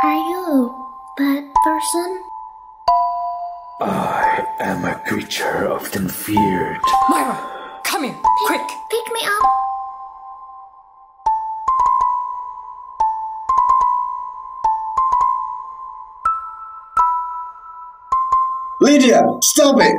Are you that bad person? I am a creature often feared. Myra, come here, quick! Pick me up. Lydia, stop it!